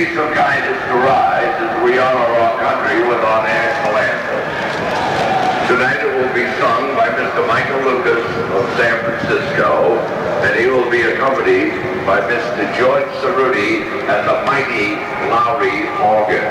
be so kind as to rise as we honor our country with our national anthem. Tonight it will be sung by Mr. Michael Lucas of San Francisco, and he will be accompanied by Mr. George Cerruti and the mighty Lowrey organ.